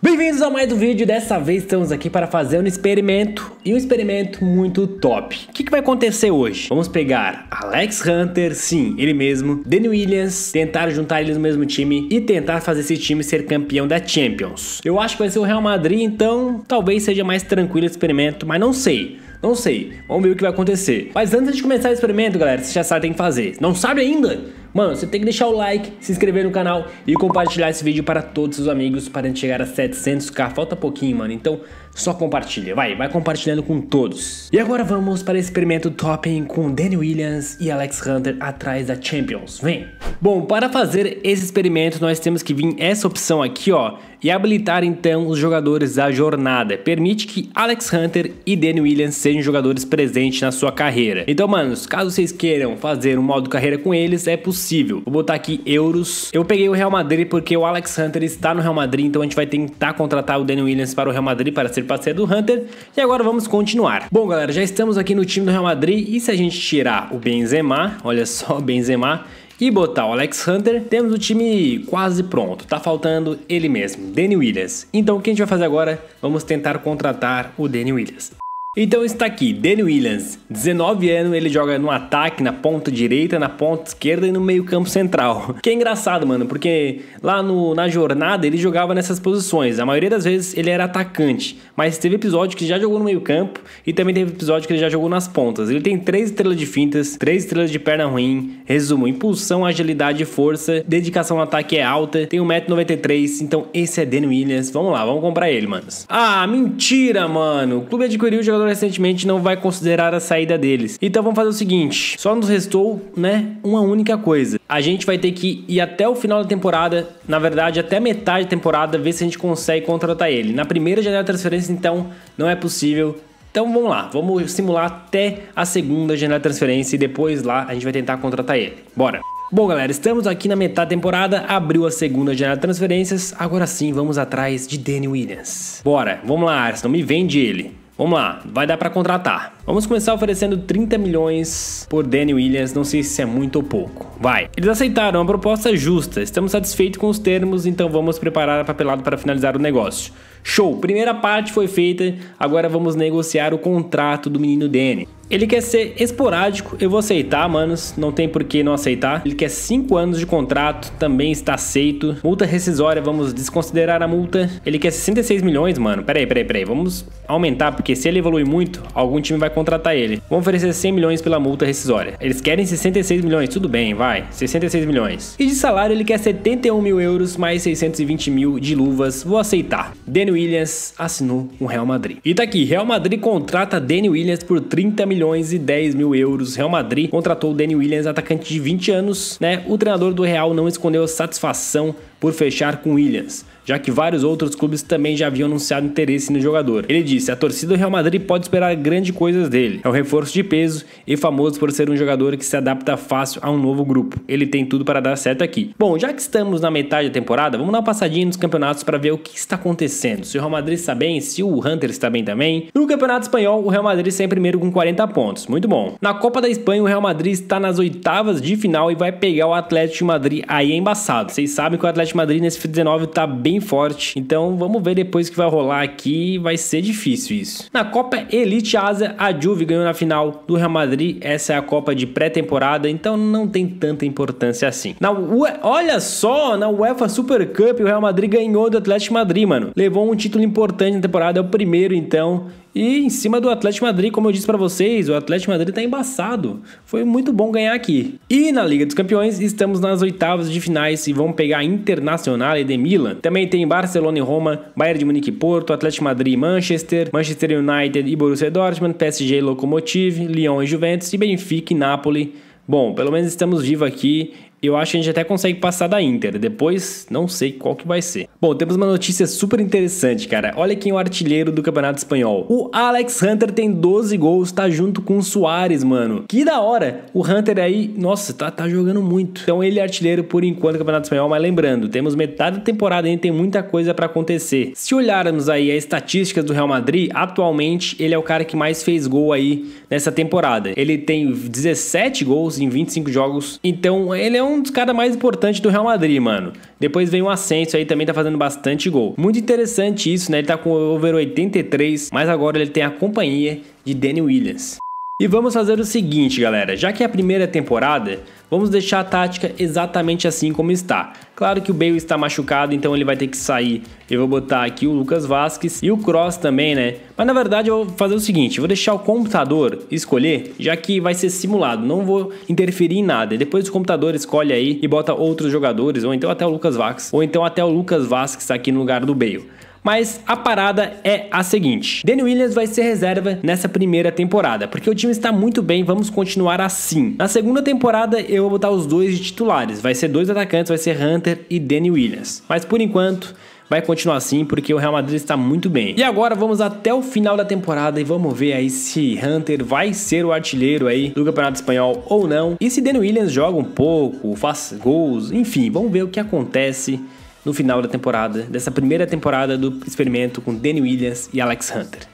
Bem-vindos a mais um vídeo, dessa vez estamos aqui para fazer um experimento e um experimento muito top. O que, que, vai acontecer hoje? Vamos pegar Alex Hunter, sim, ele mesmo, Danny Williams, tentar juntar eles no mesmo time e tentar fazer esse time ser campeão da Champions. Eu acho que vai ser o Real Madrid, então talvez seja mais tranquilo o experimento, mas não sei. Não sei, vamos ver o que vai acontecer. Mas antes de começar o experimento, galera, você já sabe o que tem que fazer. Não sabe ainda? Mano, você tem que deixar o like, se inscrever no canal e compartilhar esse vídeo para todos os amigos para a gente chegar a 700k. Falta pouquinho, mano. Então, só compartilha. Vai, vai compartilhando com todos. E agora vamos para o experimento topping com Danny Williams e Alex Hunter atrás da Champions. Vem! Bom, para fazer esse experimento, nós temos que vir essa opção aqui, ó, e habilitar então os jogadores da jornada. Permite que Alex Hunter e Danny Williams sejam jogadores presentes na sua carreira. Então, manos, caso vocês queiram fazer um modo carreira com eles, é possível. Vou botar aqui euros. Eu peguei o Real Madrid porque o Alex Hunter está no Real Madrid, então a gente vai tentar contratar o Danny Williams para o Real Madrid para ser parceiro do Hunter. E agora vamos continuar. Bom, galera, já estamos aqui no time do Real Madrid e se a gente tirar o Benzema, olha só o Benzema, e botar o Alex Hunter, temos o time quase pronto. Tá faltando ele mesmo, Danny Williams. Então o que a gente vai fazer agora? Vamos tentar contratar o Danny Williams. Então está aqui, Danny Williams, 19 anos, ele joga no ataque, na ponta direita, na ponta esquerda e no meio campo central. Que é engraçado, mano, porque lá no, na jornada ele jogava nessas posições. A maioria das vezes ele era atacante, mas teve episódio que já jogou no meio campo e também teve episódio que ele já jogou nas pontas. Ele tem 3 estrelas de fintas, 3 estrelas de perna ruim, resumo, impulsão, agilidade e força, dedicação ao ataque é alta, tem 1,93m, então esse é Danny Williams. Vamos lá, vamos comprar ele, manos. Ah, mentira, mano. O clube adquiriu o jogador recentemente não vai considerar a saída deles. Então vamos fazer o seguinte: só nos restou, né, uma única coisa. A gente vai ter que ir até o final da temporada, na verdade, até metade da temporada, ver se a gente consegue contratar ele. Na primeira janela de transferência, então, não é possível. Então vamos lá, vamos simular até a segunda janela de transferência e depois lá a gente vai tentar contratar ele. Bora! Bom, galera, estamos aqui na metade da temporada, abriu a segunda janela de transferências, agora sim vamos atrás de Danny Williams. Bora, vamos lá, Arsenal, me vende ele. Vamos lá, vai dar para contratar. Vamos começar oferecendo 30 milhões por Danny Williams, não sei se é muito ou pouco. Vai. Eles aceitaram, uma proposta justa, estamos satisfeitos com os termos, então vamos preparar a papelada para finalizar o negócio. Show, primeira parte foi feita, agora vamos negociar o contrato do menino Danny. Ele quer ser esporádico, eu vou aceitar, manos, não tem por que não aceitar. Ele quer 5 anos de contrato, também está aceito. Multa rescisória, vamos desconsiderar a multa. Ele quer 66 milhões, mano. Peraí, peraí, peraí, vamos aumentar, porque se ele evoluir muito, algum time vai contratar ele. Vamos oferecer 100 milhões pela multa rescisória. Eles querem 66 milhões, tudo bem, vai, 66 milhões. E de salário ele quer 71 mil euros mais 620 mil de luvas, vou aceitar. Danny Williams assinou com um Real Madrid. E tá aqui, Real Madrid contrata Danny Williams por 30 milhões milhões e 10 mil euros. Real Madrid contratou o Danny Williams, atacante de 20 anos, né? O treinador do Real não escondeu a satisfação por fechar com Williams já que vários outros clubes também já haviam anunciado interesse no jogador. Ele disse: a torcida do Real Madrid pode esperar grandes coisas dele. É um reforço de peso e famoso por ser um jogador que se adapta fácil a um novo grupo. Ele tem tudo para dar certo aqui. Bom, já que estamos na metade da temporada, vamos dar uma passadinha nos campeonatos para ver o que está acontecendo. Se o Real Madrid está bem, se o Hunter está bem também. No Campeonato Espanhol, o Real Madrid está em primeiro com 40 pontos. Muito bom. Na Copa da Espanha, o Real Madrid está nas oitavas de final e vai pegar o Atlético de Madrid aí embaçado. Vocês sabem que o Atlético de Madrid nesse 19 está bem forte. Então vamos ver depois que vai rolar aqui. Vai ser difícil isso. Na Copa Elite Ásia, a Juve ganhou na final do Real Madrid. Essa é a Copa de pré-temporada, então não tem tanta importância assim. Na UE... Olha só, na UEFA Super Cup, o Real Madrid ganhou do Atlético Madrid, mano. Levou um título importante na temporada, é o primeiro então. E em cima do Atlético Madrid, como eu disse para vocês, o Atlético Madrid tá embaçado. Foi muito bom ganhar aqui. E na Liga dos Campeões, estamos nas oitavas de finais e vamos pegar Internacional e de Milan. Também tem Barcelona e Roma, Bayern de Munique e Porto, Atlético Madrid e Manchester, Manchester United e Borussia Dortmund, PSG e Lokomotiv, Lyon e Juventus e Benfica e Napoli. Bom, pelo menos estamos vivos aqui eu acho que a gente até consegue passar da Inter. Depois, não sei qual que vai ser. Bom, temos uma notícia super interessante, cara. Olha quem é o artilheiro do Campeonato Espanhol. O Alex Hunter tem 12 gols, tá junto com o Soares, mano. Que da hora. O Hunter aí, nossa, tá, tá jogando muito. Então ele é artilheiro por enquanto do Campeonato Espanhol, mas lembrando, temos metade da temporada ainda, tem muita coisa para acontecer. Se olharmos aí as estatísticas do Real Madrid, atualmente ele é o cara que mais fez gol aí nessa temporada. Ele tem 17 gols em 25 jogos, então ele é um um dos caras mais importantes do Real Madrid, mano. Depois vem o Ascenso aí, também tá fazendo bastante gol. Muito interessante isso, né? Ele tá com over 83, mas agora ele tem a companhia de Danny Williams. E vamos fazer o seguinte, galera, já que é a primeira temporada, vamos deixar a tática exatamente assim como está. Claro que o Bale está machucado, então ele vai ter que sair. Eu vou botar aqui o Lucas Vasquez e o Cross também, né? Mas na verdade eu vou fazer o seguinte, vou deixar o computador escolher, já que vai ser simulado, não vou interferir em nada. Depois o computador escolhe aí e bota outros jogadores, ou então até o Lucas Vasquez, ou então até o Lucas Vasquez aqui no lugar do Bale. Mas a parada é a seguinte: Danny Williams vai ser reserva nessa primeira temporada, porque o time está muito bem, vamos continuar assim. Na segunda temporada eu vou botar os dois de titulares, vai ser dois atacantes, vai ser Hunter e Danny Williams. Mas por enquanto vai continuar assim porque o Real Madrid está muito bem. E agora vamos até o final da temporada e vamos ver aí se Hunter vai ser o artilheiro aí do Campeonato Espanhol ou não. E se Danny Williams joga um pouco, faz gols, enfim, vamos ver o que acontece no final da temporada, dessa primeira temporada do experimento com Danny Williams e Alex Hunter.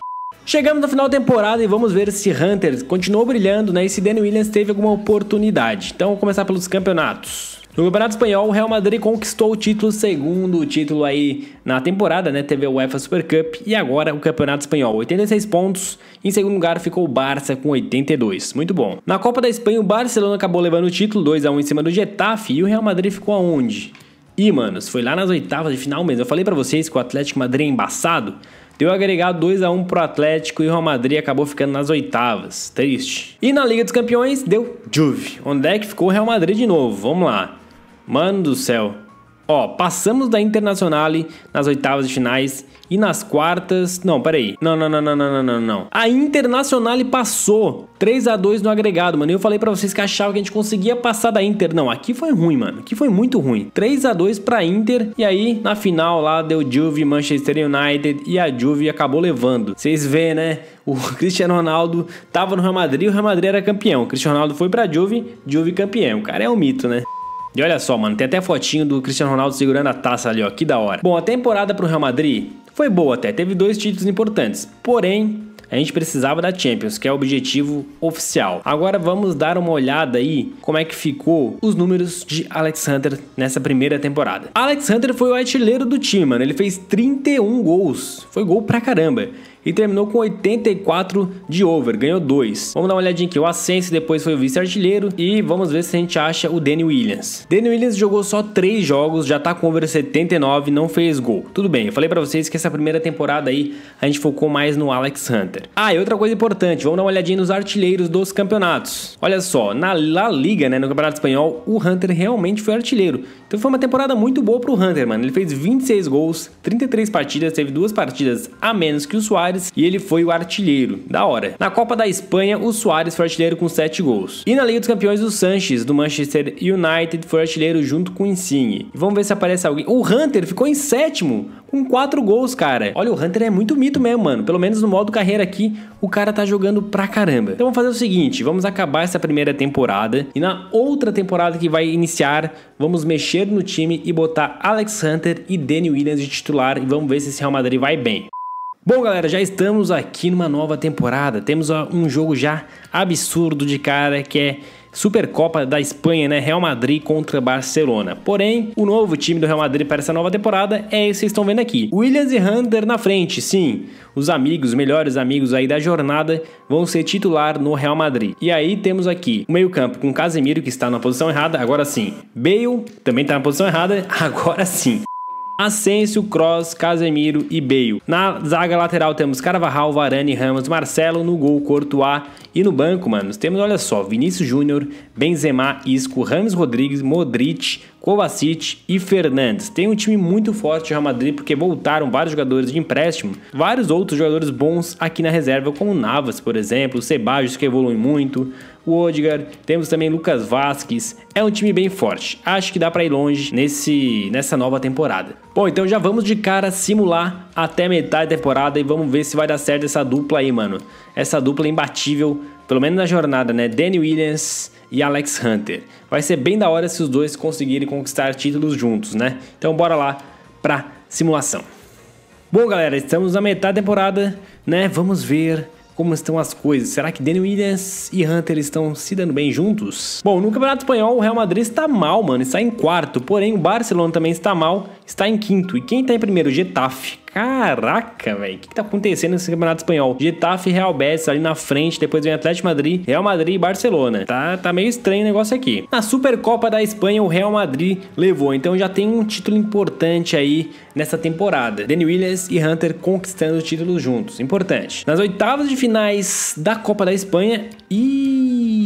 Chegamos no final da temporada e vamos ver se Hunter continuou brilhando né, e se Danny Williams teve alguma oportunidade. Então vamos começar pelos campeonatos. No Campeonato Espanhol, o Real Madrid conquistou o título, segundo título aí na temporada, né? Teve a UEFA Super Cup e agora o Campeonato Espanhol, 86 pontos. Em segundo lugar ficou o Barça com 82. Muito bom. Na Copa da Espanha, o Barcelona acabou levando o título 2 a 1 em cima do Getafe e o Real Madrid ficou aonde? E, manos, foi lá nas oitavas de final mesmo. Eu falei para vocês que o Atlético Madrid é embaçado. Deu agregado 2 a 1 pro Atlético e o Real Madrid acabou ficando nas oitavas. Triste. E na Liga dos Campeões deu Juve. Onde é que ficou o Real Madrid de novo? Vamos lá. Mano do céu. Ó, passamos da Internazionale nas oitavas de finais e nas quartas. Não, peraí. Não, não, não, não, não, não, não. A Internazionale passou 3 a 2 no agregado, mano. Eu falei para vocês que achava que a gente conseguia passar da Inter. Não, aqui foi ruim, mano. Aqui foi muito ruim. 3 a 2 pra Inter. E aí, na final lá, deu Juve, Manchester United. E a Juve acabou levando. Vocês vê, né? O Cristiano Ronaldo tava no Real Madrid o Real Madrid era campeão. O Cristiano Ronaldo foi pra Juve, Juve campeão. Cara é um mito, né? E olha só, mano, tem até fotinho do Cristiano Ronaldo segurando a taça ali, ó, que da hora. Bom, a temporada pro Real Madrid foi boa até, teve dois títulos importantes. Porém, a gente precisava da Champions, que é o objetivo oficial. Agora vamos dar uma olhada aí como é que ficou os números de Alex Hunter nessa primeira temporada. Alex Hunter foi o artilheiro do time, mano. Ele fez 31 gols. Foi gol pra caramba e terminou com 84 de over, ganhou 2. Vamos dar uma olhadinha aqui, o Ascenso depois foi o vice-artilheiro e vamos ver se a gente acha o Danny Williams. Danny Williams jogou só 3 jogos, já tá com over 79, não fez gol. Tudo bem, eu falei para vocês que essa primeira temporada aí a gente focou mais no Alex Hunter. Ah, e outra coisa importante, vamos dar uma olhadinha nos artilheiros dos campeonatos. Olha só, na La Liga, né, no Campeonato Espanhol, o Hunter realmente foi artilheiro. Então foi uma temporada muito boa pro Hunter, mano. Ele fez 26 gols, 33 partidas, teve duas partidas a menos que o Suárez Soares e ele foi o artilheiro. Da hora. Na Copa da Espanha, o Soares foi artilheiro com 7 gols. E na Liga dos Campeões, o Sanches, do Manchester United, foi artilheiro junto com o Insigne. Vamos ver se aparece alguém. O Hunter ficou em sétimo, com 4 gols, cara. Olha, o Hunter é muito mito mesmo, mano. Pelo menos no modo carreira aqui, o cara tá jogando pra caramba. Então vamos fazer o seguinte, vamos acabar essa primeira temporada e na outra temporada que vai iniciar, vamos mexer no time e botar Alex Hunter e Danny Williams de titular e vamos ver se esse Real Madrid vai bem. Bom, galera, já estamos aqui numa nova temporada. Temos um jogo já absurdo de cara que é Supercopa da Espanha, né? Real Madrid contra Barcelona. Porém, o novo time do Real Madrid para essa nova temporada é esse que vocês estão vendo aqui. Williams e Hunter na frente, sim. Os amigos, os melhores amigos aí da jornada vão ser titular no Real Madrid. E aí temos aqui o meio-campo com Casemiro que está na posição errada, agora sim. Bale também está na posição errada, agora sim. Asensio, Cross, Casemiro e Bale. Na zaga lateral temos Carvajal, Varane, Ramos, Marcelo, no gol Courtois e no banco, mano, temos, olha só, Vinícius Júnior, Benzema, Isco, Rames Rodrigues, Modric, Kovacic e Fernandes. Tem um time muito forte Real Madrid porque voltaram vários jogadores de empréstimo, vários outros jogadores bons aqui na reserva, como Navas, por exemplo, Sebajos que evolui muito, o Odgar, temos também Lucas Vasquez. É um time bem forte. Acho que dá para ir longe nesse nessa nova temporada. Bom, então já vamos de cara simular até metade da temporada e vamos ver se vai dar certo essa dupla aí, mano. Essa dupla imbatível, pelo menos na jornada, né? Danny Williams e Alex Hunter. Vai ser bem da hora se os dois conseguirem conquistar títulos juntos, né? Então bora lá pra simulação. Bom, galera, estamos na metade da temporada, né? Vamos ver como estão as coisas? Será que Danny Williams e Hunter estão se dando bem juntos? Bom, no Campeonato Espanhol, o Real Madrid está mal, mano, está em quarto. Porém, o Barcelona também está mal, está em quinto. E quem está em primeiro? Getafe. Caraca, velho. O que, que tá acontecendo nesse campeonato espanhol? Getafe e Real Betis ali na frente, depois vem Atlético Madrid, Real Madrid e Barcelona. Tá, tá meio estranho o negócio aqui. Na Supercopa da Espanha, o Real Madrid levou, então já tem um título importante aí nessa temporada. Danny Williams e Hunter conquistando os títulos juntos. Importante. Nas oitavas de finais da Copa da Espanha e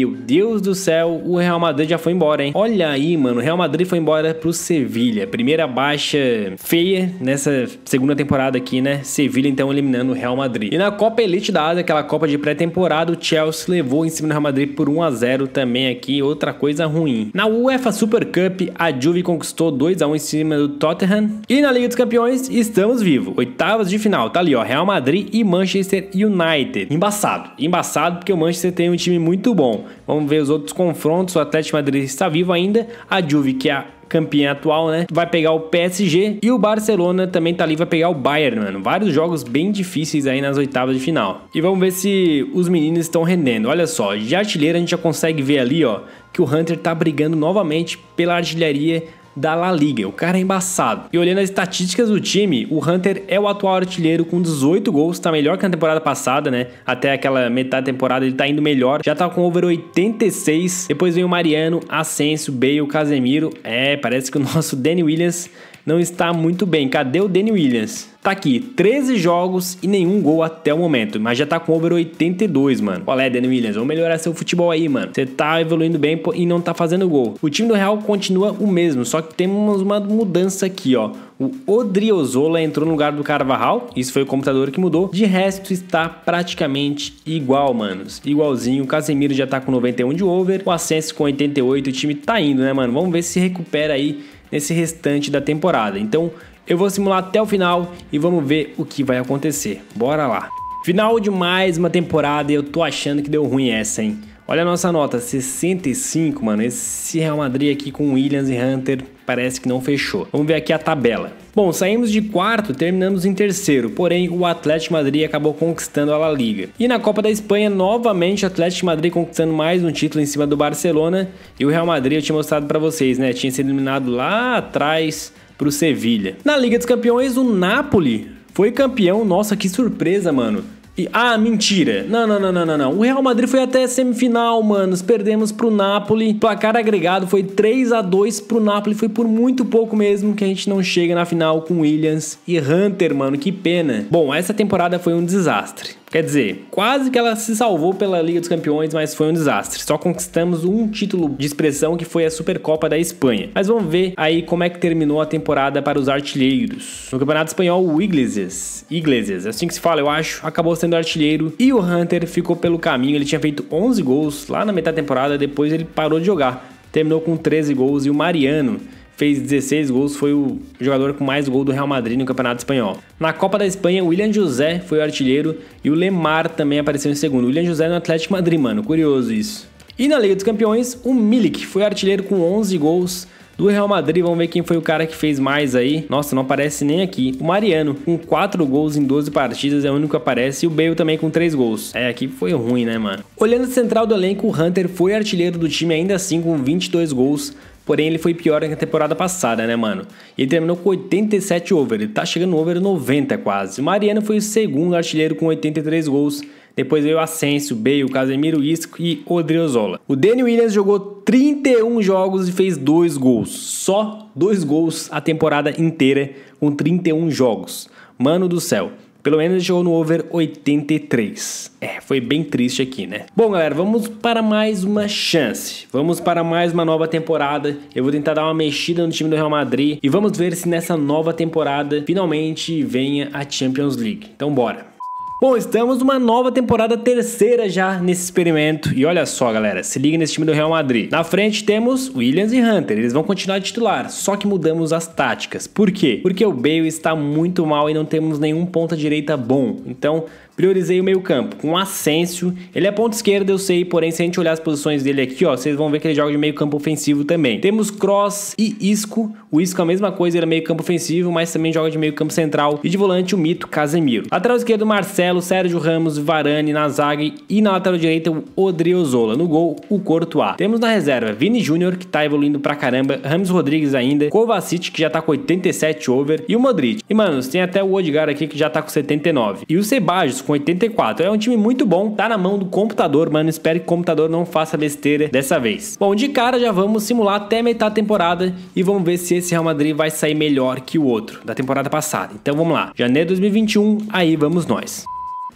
meu Deus do céu, o Real Madrid já foi embora, hein? Olha aí, mano, o Real Madrid foi embora pro Sevilha. Primeira baixa feia nessa segunda temporada aqui, né? Sevilha então eliminando o Real Madrid. E na Copa Elite da Ásia, aquela Copa de pré-temporada, o Chelsea levou em cima do Real Madrid por 1 a 0 também aqui, outra coisa ruim. Na UEFA Super Cup, a Juve conquistou 2 a 1 em cima do Tottenham. E na Liga dos Campeões, estamos vivos. Oitavas de final, tá ali, ó, Real Madrid e Manchester United. Embaçado, embaçado porque o Manchester tem um time muito bom. Vamos ver os outros confrontos, o Atlético Madrid está vivo ainda, a Juve que é a campeã atual, né? Vai pegar o PSG e o Barcelona também tá ali, vai pegar o Bayern, mano. Vários jogos bem difíceis aí nas oitavas de final. E vamos ver se os meninos estão rendendo. Olha só, de artilheiro a gente já consegue ver ali, ó, que o Hunter tá brigando novamente pela artilharia da La Liga. O cara é embaçado. E olhando as estatísticas do time, o Hunter é o atual artilheiro com 18 gols, tá melhor que na temporada passada, né? Até aquela metade da temporada ele tá indo melhor. Já tá com over 86. Depois vem o Mariano, Asensio, Bale, Casemiro. É, parece que o nosso Danny Williams não está muito bem. Cadê o Danny Williams? Tá aqui, 13 jogos e nenhum gol até o momento, mas já tá com over 82, mano. Qual é, Danny Williams? Vamos melhorar seu futebol aí, mano. Você tá evoluindo bem e não tá fazendo gol. O time do Real continua o mesmo, só que temos uma mudança aqui, ó. O Odriozola entrou no lugar do Carvajal, isso foi o computador que mudou. De resto, está praticamente igual, manos. Igualzinho, o Casemiro já tá com 91 de over, o Ascenso com 88, o time tá indo, né, mano? Vamos ver se recupera aí nesse restante da temporada. Então eu vou simular até o final e vamos ver o que vai acontecer. Bora lá! Final de mais uma temporada e eu tô achando que deu ruim essa, hein? Olha a nossa nota, 65, mano. Esse Real Madrid aqui com Williams e Hunter parece que não fechou. Vamos ver aqui a tabela. Bom, saímos de quarto, terminamos em terceiro, porém o Atlético Madrid acabou conquistando a La Liga. E na Copa da Espanha, novamente o Atlético Madrid conquistando mais um título em cima do Barcelona e o Real Madrid eu tinha mostrado para vocês, né? Tinha sido eliminado lá atrás pro Sevilha. Na Liga dos Campeões, o Napoli foi campeão. Nossa, que surpresa, mano. E, ah, mentira. Não, não, não, não, não. O Real Madrid foi até semifinal, manos. Perdemos pro Napoli. Placar agregado foi 3 a 2 pro Napoli. Foi por muito pouco mesmo que a gente não chega na final com Williams e Hunter, mano. Que pena. Bom, essa temporada foi um desastre. Quer dizer, quase que ela se salvou pela Liga dos Campeões, mas foi um desastre. Só conquistamos um título de expressão que foi a Supercopa da Espanha. Mas vamos ver aí como é que terminou a temporada para os artilheiros. No Campeonato Espanhol, o Iglesias, Iglesias, assim que se fala, eu acho, acabou sendo artilheiro e o Hunter ficou pelo caminho. Ele tinha feito 11 gols lá na metade da temporada, depois ele parou de jogar. Terminou com 13 gols e o Mariano fez 16 gols, foi o jogador com mais gol do Real Madrid no Campeonato Espanhol. Na Copa da Espanha, o William José foi o artilheiro e o Lemar também apareceu em segundo. O William José no Atlético Madrid, mano, curioso isso. E na Liga dos Campeões, o Milik foi artilheiro com 11 gols do Real Madrid, vamos ver quem foi o cara que fez mais aí. Nossa, não aparece nem aqui. O Mariano, com 4 gols em 12 partidas, é o único que aparece. E o Bale também com 3 gols. É, aqui foi ruim, né, mano? Olhando a central do elenco, o Hunter foi artilheiro do time ainda assim com 22 gols. Porém, ele foi pior que a temporada passada, né, mano? Ele terminou com 87 over, ele tá chegando no over 90 quase. O Mariano foi o segundo artilheiro com 83 gols. Depois veio Asensio, Bale, Casemiro, Isco e Odriozola. O Danny Williams jogou 31 jogos e fez 2 gols. Só 2 gols a temporada inteira com 31 jogos. Mano do céu. Pelo menos chegou no over 83. É, foi bem triste aqui, né? Bom, galera, vamos para mais uma chance. Vamos para mais uma nova temporada. Eu vou tentar dar uma mexida no time do Real Madrid e vamos ver se nessa nova temporada finalmente venha a Champions League. Então, bora. Bom, estamos numa nova temporada terceira já nesse experimento. E olha só, galera, se liga nesse time do Real Madrid. Na frente temos Williams e Hunter, eles vão continuar titular, só que mudamos as táticas. Por quê? Porque o Bale está muito mal e não temos nenhum ponta direita bom. Então, priorizei o meio campo com Asensio. Ele é ponto esquerda, eu sei, porém se a gente olhar as posições dele aqui, ó, vocês vão ver que ele joga de meio campo ofensivo também. Temos Cross e Isco. O Isco é a mesma coisa, ele é meio campo ofensivo, mas também joga de meio campo central. E de volante o mito Casemiro. Lateral esquerdo Marcelo, Sérgio Ramos, Varane na zaga e na lateral direita o Odriozola. No gol, o Courtois. Temos na reserva Vini Júnior, que tá evoluindo pra caramba, Ramos Rodrigues ainda, Kovacic, que já tá com 87 over, e o Modric. E, mano, tem até o Odgar aqui que já tá com 79. E o Sebajos com 84. É um time muito bom, tá na mão do computador, mano. Espero que o computador não faça besteira dessa vez. Bom, de cara já vamos simular até metade da temporada e vamos ver se esse Real Madrid vai sair melhor que o outro da temporada passada. Então vamos lá. Janeiro de 2021, aí vamos nós.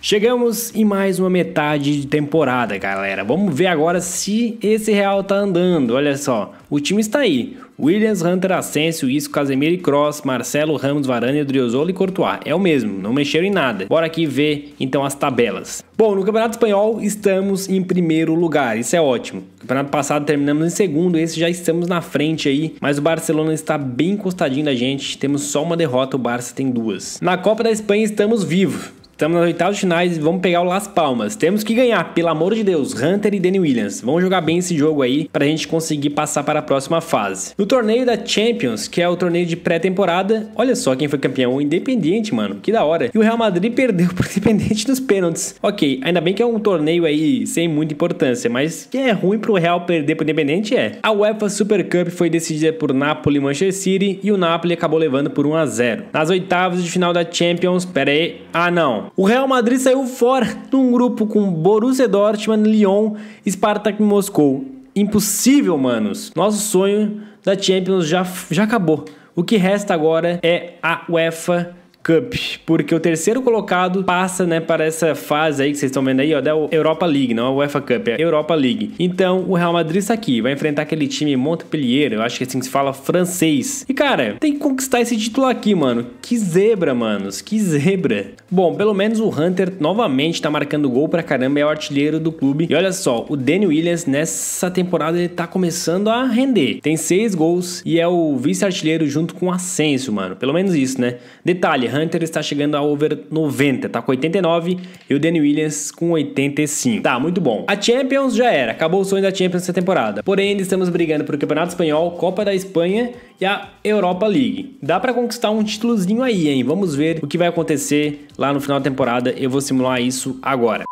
Chegamos em mais uma metade de temporada, galera. Vamos ver agora se esse Real tá andando. Olha só, o time está aí. Williams, Hunter, Asensio, Isco, Casemiro e Cross, Marcelo, Ramos, Varane, Driozola e Courtois. É o mesmo, não mexeram em nada. Bora aqui ver então as tabelas. Bom, no Campeonato Espanhol estamos em primeiro lugar, isso é ótimo. No campeonato passado terminamos em segundo, esse já estamos na frente aí, mas o Barcelona está bem encostadinho da gente, temos só uma derrota, o Barça tem duas. Na Copa da Espanha estamos vivos. Estamos nas oitavas finais e vamos pegar o Las Palmas. Temos que ganhar, pelo amor de Deus, Hunter e Danny Williams. Vamos jogar bem esse jogo aí pra gente conseguir passar para a próxima fase. No torneio da Champions, que é o torneio de pré-temporada, olha só quem foi campeão, o Independiente, mano. Que da hora. E o Real Madrid perdeu pro Independiente nos pênaltis. Ok, ainda bem que é um torneio aí sem muita importância, mas que é ruim pro Real perder pro Independiente é. A UEFA Super Cup foi decidida por Napoli e Manchester City e o Napoli acabou levando por 1 a 0. Nas oitavas de final da Champions, pera aí. Ah, não. O Real Madrid saiu fora de um grupo com Borussia Dortmund, Lyon Spartak Moscou. Impossível, manos. Nosso sonho da Champions já, já acabou. O que resta agora é a UEFA Cup, porque o terceiro colocado passa, né, para essa fase aí que vocês estão vendo aí, ó, da Europa League, não é a UEFA Cup, é a Europa League. Então, o Real Madrid está aqui, vai enfrentar aquele time Montpellier, eu acho que é assim que se fala francês. E cara, tem que conquistar esse título aqui, mano. Que zebra, manos, que zebra. Bom, pelo menos o Hunter novamente tá marcando gol pra caramba, é o artilheiro do clube. E olha só, o Danny Williams nessa temporada ele tá começando a render. Tem seis gols e é o vice-artilheiro junto com o Asensio, mano. Pelo menos isso, né? Detalhe, Hunter está chegando a over 90, tá com 89 e o Danny Williams com 85. Tá, muito bom. A Champions já era, acabou o sonho da Champions essa temporada. Porém, ainda estamos brigando pro Campeonato Espanhol, Copa da Espanha e a Europa League. Dá para conquistar um títulozinho aí, hein? Vamos ver o que vai acontecer lá no final da temporada. Eu vou simular isso agora.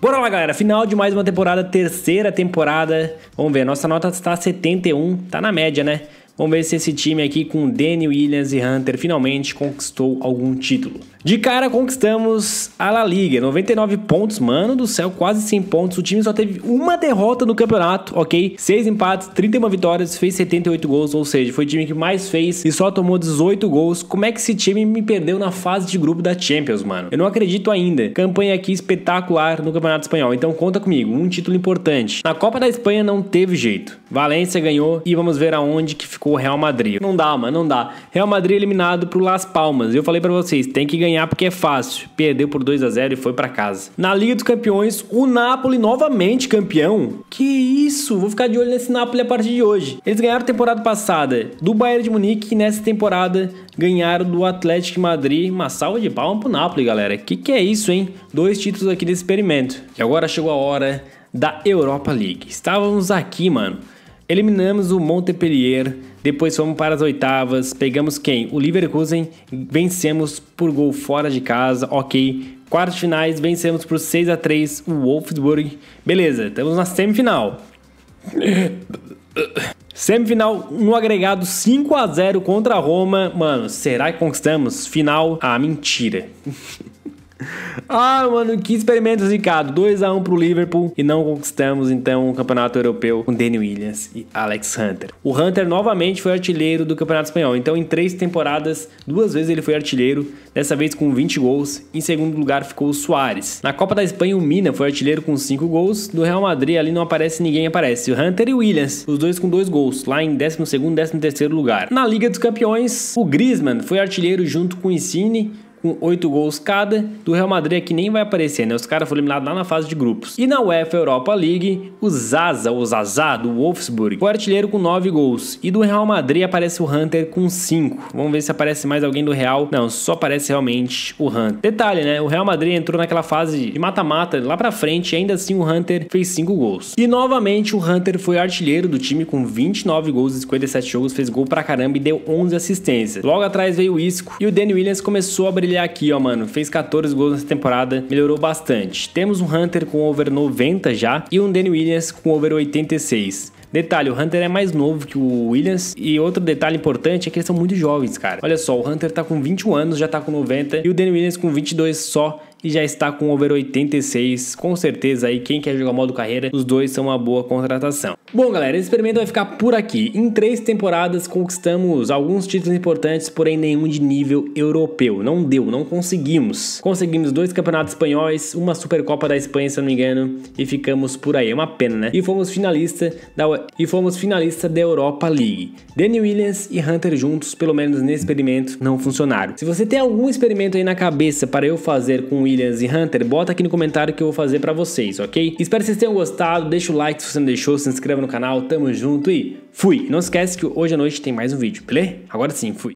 Bora lá, galera. Final de mais uma temporada, terceira temporada. Vamos ver, nossa nota está 71, tá na média, né? Vamos ver se esse time aqui com Danny Williams e Hunter finalmente conquistou algum título. De cara conquistamos a La Liga, 99 pontos, mano do céu, quase 100 pontos. O time só teve uma derrota no campeonato, ok? 6 empates, 31 vitórias, fez 78 gols, ou seja, foi o time que mais fez e só tomou 18 gols. Como é que esse time me perdeu na fase de grupo da Champions, mano? Eu não acredito ainda. Campanha aqui espetacular no Campeonato Espanhol, então conta comigo, um título importante. Na Copa da Espanha não teve jeito. Valência ganhou e vamos ver aonde que ficou o Real Madrid. Não dá, mano, não dá. Real Madrid eliminado pro Las Palmas. Eu falei para vocês, tem que ganhar ganhar porque é fácil. Perdeu por 2 a 0 e foi para casa. Na Liga dos Campeões, o Napoli novamente campeão. Que isso? Vou ficar de olho nesse Napoli a partir de hoje. Eles ganharam temporada passada do Bayern de Munique e nessa temporada ganharam do Atlético Madrid. Uma salva de palmas pro Napoli, galera. Que que é isso, hein? Dois títulos aqui desse experimento. E agora chegou a hora da Europa League. Estávamos aqui, mano. Eliminamos o Montpellier depois fomos para as oitavas, pegamos quem? O Leverkusen, vencemos por gol fora de casa, ok. Quartos finais, vencemos por 6 a 3 o Wolfsburg. Beleza, estamos na semifinal. Semifinal no agregado 5 a 0 contra a Roma. Mano, será que conquistamos? Final? Ah, mentira. Ah, mano, que experimento zicado. 2x1 pro Liverpool e não conquistamos então o campeonato europeu com Danny Williams e Alex Hunter. O Hunter novamente foi artilheiro do campeonato espanhol. Então, em três temporadas, duas vezes ele foi artilheiro, dessa vez com 20 gols. Em segundo lugar ficou o Soares. Na Copa da Espanha, o Mina foi artilheiro com 5 gols. Do Real Madrid, ali não aparece ninguém, aparece o Hunter e o Williams, os dois com dois gols, lá em 12 e 13 lugar. Na Liga dos Campeões, o Griezmann foi artilheiro junto com o Insigne com 8 gols cada. Do Real Madrid aqui nem vai aparecer, né? Os caras foram eliminados lá na fase de grupos. E na UEFA Europa League, o Zaza, o Zaza do Wolfsburg, foi artilheiro com 9 gols. E do Real Madrid aparece o Hunter com 5. Vamos ver se aparece mais alguém do Real. Não, só aparece realmente o Hunter. Detalhe, né? O Real Madrid entrou naquela fase de mata-mata lá pra frente e ainda assim o Hunter fez 5 gols. E novamente o Hunter foi artilheiro do time com 29 gols e 57 jogos, fez gol pra caramba e deu 11 assistências. Logo atrás veio o Isco e o Danny Williams começou a brilhar aqui, ó, mano. Fez 14 gols nessa temporada, melhorou bastante. Temos um Hunter com over 90 já e um Danny Williams com over 86. Detalhe, o Hunter é mais novo que o Williams. E outro detalhe importante é que eles são muito jovens, cara. Olha só, o Hunter tá com 21 anos, já tá com 90. E o Danny Williams com 22 só e já está com over 86. Com certeza aí, quem quer jogar modo carreira, os dois são uma boa contratação. Bom, galera, esse experimento vai ficar por aqui. Em três temporadas conquistamos alguns títulos importantes, porém nenhum de nível europeu. Não deu, não conseguimos. Conseguimos dois campeonatos espanhóis, uma Supercopa da Espanha, se não me engano, e ficamos por aí. É uma pena, né? E fomos finalista da e fomos finalista da Europa League. Danny Williams e Hunter juntos, pelo menos nesse experimento, não funcionaram. Se você tem algum experimento aí na cabeça para eu fazer com Williams e Hunter, bota aqui no comentário que eu vou fazer para vocês, ok? Espero que vocês tenham gostado. Deixa o like se você não deixou, se inscreva no canal, tamo junto e fui! Não esquece que hoje à noite tem mais um vídeo, beleza? Agora sim, fui!